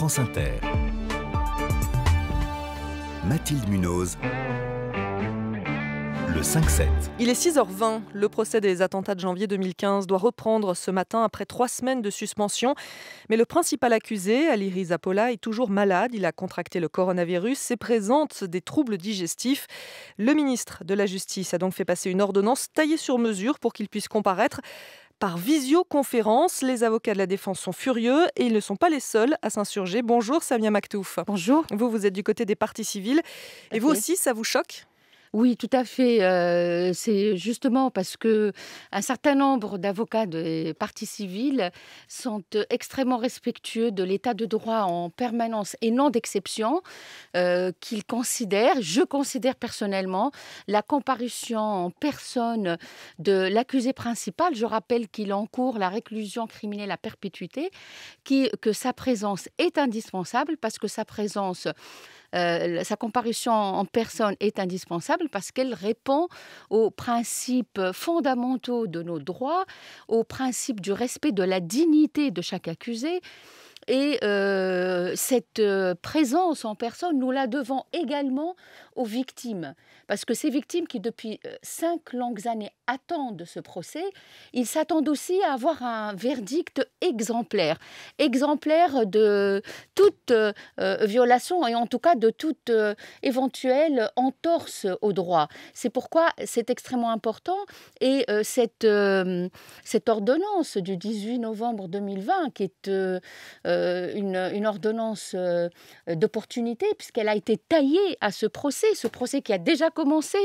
France Inter. Mathilde Munoz. Le 5-7. Il est 6h20. Le procès des attentats de janvier 2015 doit reprendre ce matin après trois semaines de suspension. Mais le principal accusé, Ali Rizapola, est toujours malade. Il a contracté le coronavirus et présente des troubles digestifs. Le ministre de la Justice a donc fait passer une ordonnance taillée sur mesure pour qu'il puisse comparaître par visioconférence. Les avocats de la défense sont furieux et ils ne sont pas les seuls à s'insurger. Bonjour Samia Maktouf. Bonjour. Vous, vous êtes du côté des partis civils. Et vous aussi, ça vous choque? Oui, tout à fait. C'est justement parce que un certain nombre d'avocats des partis civils sont extrêmement respectueux de l'état de droit en permanence et non d'exception, qu'ils considèrent, je considère personnellement, la comparution en personne de l'accusé principal. Je rappelle qu'il encourt la réclusion criminelle à perpétuité, que sa présence est indispensable parce que sa présence euh, sa comparution en personne est indispensable parce qu'elle répond aux principes fondamentaux de nos droits, aux principes du respect de la dignité de chaque accusé. Et euh, cette euh, présence en personne, nous la devons également aux victimes. Parce que ces victimes qui, depuis cinq longues années, attendent ce procès, ils s'attendent aussi à avoir un verdict exemplaire. Exemplaire de toute euh, violation et en tout cas de toute euh, éventuelle entorse au droit. C'est pourquoi c'est extrêmement important et euh, cette ordonnance du 18 novembre 2020, qui est une, une, ordonnance d'opportunité, puisqu'elle a été taillée à ce procès, ce procès qui a déjà commencé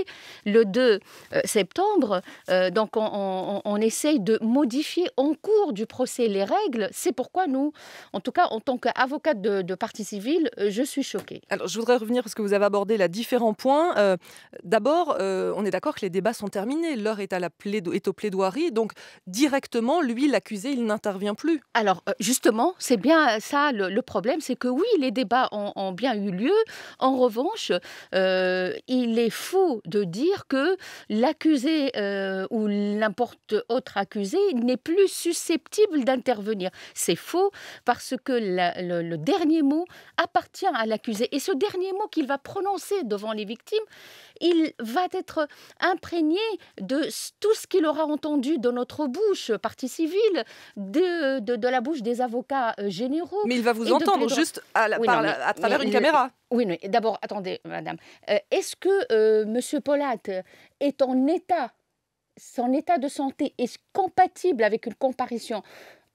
le 2 septembre, euh, donc on, essaye de modifier en cours du procès les règles. C'est pourquoi nous, en tout cas en tant qu'avocate de, partie civile, euh, je suis choquée. Alors je voudrais revenir parce que vous avez abordé là différents points. Euh, d'abord, on est d'accord que les débats sont terminés. L'heure est, à la est aux plaidoiries. Donc directement, lui, l'accusé, il n'intervient plus. Alors justement, c'est bien ça le, problème, c'est que oui, les débats ont, bien eu lieu. En revanche, il est faux de dire que l'accusé euh, ou n'importe autre accusé n'est plus susceptible d'intervenir. C'est faux parce que le, dernier mot appartient à l'accusé. Et ce dernier mot qu'il va prononcer devant les victimes, il va être imprégné de tout ce qu'il aura entendu de notre bouche, partie civile, de, de, la bouche des avocats euh, généraux. Mais il va vous entendre juste à, à travers une caméra. Oui, mais d'abord, attendez, madame. Euh, est-ce que M. Monsieur Polat est en état son état de santé est compatible avec une comparution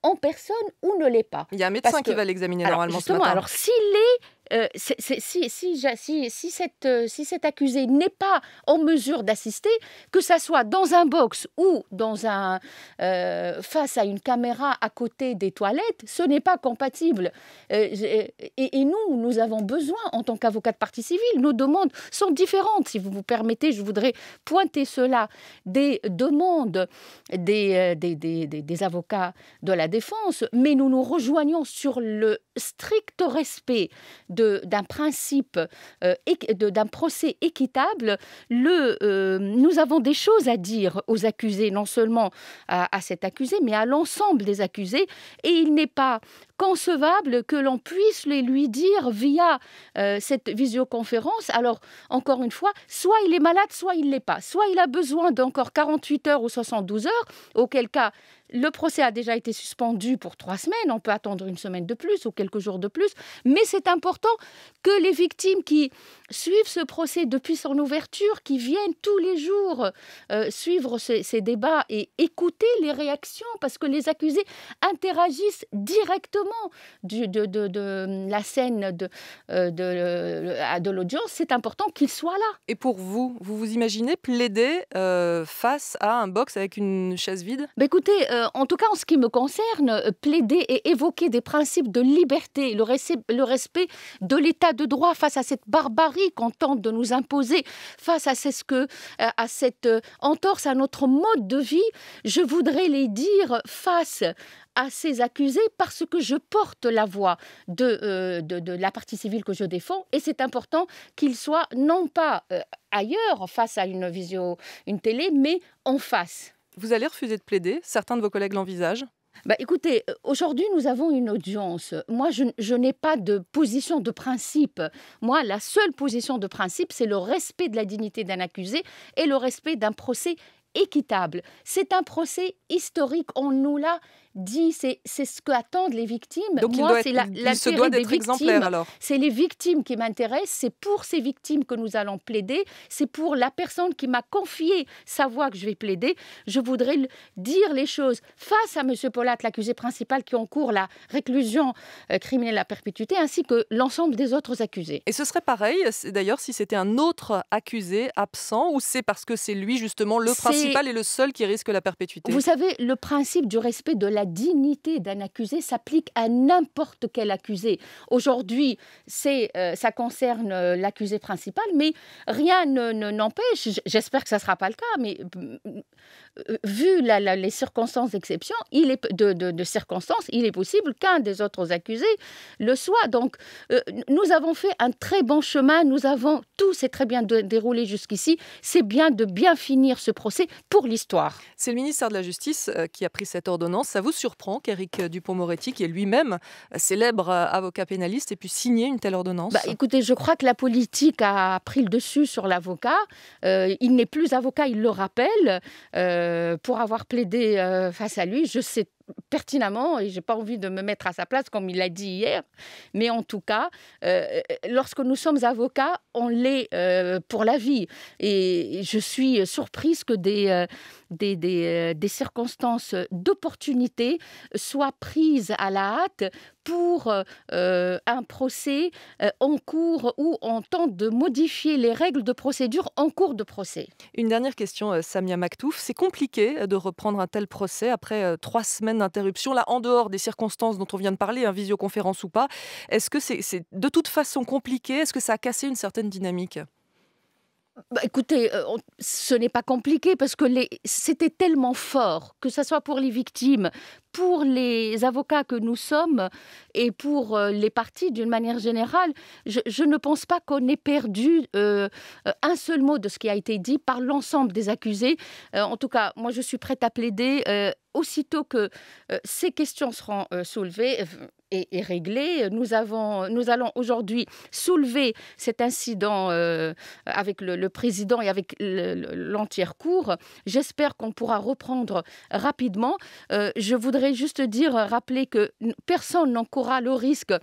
en personne ou ne l'est pas? Il y a un médecin qui va l'examiner normalement justement, ce matin. Alors s'il est euh, si, cette, euh, si cet accusé n'est pas en mesure d'assister, que ça soit dans un box ou dans un, euh, face à une caméra à côté des toilettes, ce n'est pas compatible. Et, nous, nous avons besoin, en tant qu'avocat de partie civile, nos demandes sont différentes. Si vous vous permettez, je voudrais pointer cela. Des demandes des, des, des, des avocats de la défense, mais nous nous rejoignons sur le strict respect d'un principe, euh, d'un procès équitable, le, euh, nous avons des choses à dire aux accusés, non seulement à, à cet accusé, mais à l'ensemble des accusés. Et il n'est pas concevable que l'on puisse les lui dire via euh, cette visioconférence. Alors, encore une fois, soit il est malade, soit il ne l'est pas. Soit il a besoin d'encore 48 heures ou 72 heures, auquel cas le procès a déjà été suspendu pour trois semaines, on peut attendre une semaine de plus ou quelques jours de plus, mais c'est important que les victimes qui suivent ce procès depuis son ouverture, qui viennent tous les jours euh, suivre ces, débats et écouter les réactions, parce que les accusés interagissent directement du, de, de, la scène de, euh, de, de l'audience, c'est important qu'il soit là. Et pour vous, vous vous imaginez plaider euh, face à un box avec une chaise vide? Bah Écoutez, euh, en tout cas en ce qui me concerne, plaider et évoquer des principes de liberté, le, respect de l'état de droit face à cette barbarie qu'on tente de nous imposer, face à, à cette entorse à notre mode de vie, je voudrais les dire face à ces accusés parce que je porte la voix euh, de, la partie civile que je défends et c'est important qu'ils soient non pas euh, ailleurs face à une une télé, mais en face. Vous allez refuser de plaider Certains de vos collègues l'envisagent bah, écoutez, euh, aujourd'hui, nous avons une audience. Moi, je, je n'ai pas de position de principe. Moi, la seule position de principe, c'est le respect de la dignité d'un accusé et le respect d'un procès équitable. C'est un procès historique. On nous l'a dit, c'est ce qu'attendent les victimes. Donc Moi, c'est la, il se doit d'être exemplaire alors. C'est les victimes qui m'intéressent. C'est pour ces victimes que nous allons plaider. C'est pour la personne qui m'a confié sa voix que je vais plaider. Je voudrais dire les choses face à M. Polat, l'accusé principal qui encourt la réclusion euh, criminelle à perpétuité, ainsi que l'ensemble des autres accusés. Et ce serait pareil, d'ailleurs, si c'était un autre accusé absent, ou c'est parce que c'est lui justement le principal et le seul qui risque la perpétuité? Vous savez, le principe du respect de la dignité d'un accusé s'applique à n'importe quel accusé. Aujourd'hui, c'est, euh, ça concerne euh, l'accusé principal, mais rien ne, n'empêche, j'espère que ça ne sera pas le cas, mais euh, vu les circonstances d'exception, il est, de, de, circonstances, il est possible qu'un des autres accusés le soit. Donc, nous avons fait un très bon chemin, nous avons, tout s'est très bien déroulé jusqu'ici. C'est bien de bien finir ce procès pour l'histoire. C'est le ministère de la Justice qui a pris cette ordonnance. Ça vous surprend qu'Éric Dupont-Moretti, qui est lui-même célèbre avocat pénaliste, ait pu signer une telle ordonnance? Bah, Écoutez, je crois que la politique a pris le dessus sur l'avocat. Euh, il n'est plus avocat, il le rappelle. Euh, pour avoir plaidé euh, face à lui, je sais pertinemment, et j'ai pas envie de me mettre à sa place comme il l'a dit hier, mais en tout cas, euh, lorsque nous sommes avocats, on l'est euh, pour la vie. Et je suis surprise que des, euh, des, des, des, circonstances d'opportunité soient prises à la hâte pour un procès en cours où on tente de modifier les règles de procédure en cours de procès. Une dernière question, Samia Maktouf. C'est compliqué de reprendre un tel procès après trois semaines d'interruption, là, en dehors des circonstances dont on vient de parler, un visioconférence ou pas, est-ce que c'est de toute façon compliqué? Est-ce que ça a cassé une certaine dynamique? Bah, écoutez, euh, ce n'est pas compliqué parce que c'était tellement fort, que ce soit pour les victimes, pour les avocats que nous sommes et pour euh, les parties d'une manière générale. Je, ne pense pas qu'on ait perdu euh, un seul mot de ce qui a été dit par l'ensemble des accusés. en tout cas, moi, je suis prête à plaider aussitôt que ces questions seront soulevées est, réglé. Nous, avons, nous allons aujourd'hui soulever cet incident euh, avec le, président et avec l'entière cour. J'espère qu'on pourra reprendre rapidement. Euh, je voudrais juste dire, rappeler que personne n'encourra le risque euh,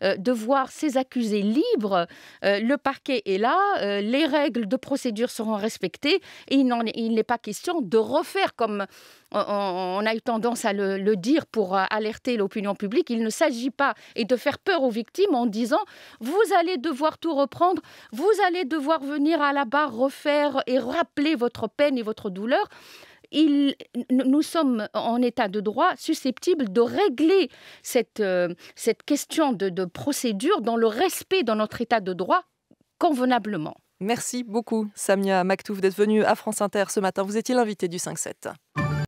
de voir ces accusés libres. le parquet est là, les règles de procédure seront respectées et il n'est pas question de refaire comme on, a eu tendance à le, dire pour euh, alerter l'opinion publique. Il ne s'agit pas et de faire peur aux victimes en disant vous allez devoir tout reprendre, vous allez devoir venir à la barre refaire et rappeler votre peine et votre douleur. Nous sommes en état de droit susceptibles de régler cette, euh, cette question de, de procédure dans le respect de notre état de droit convenablement. Merci beaucoup, Samia Maktouf, d'être venue à France Inter ce matin. Vous étiez l'invité du 5-7.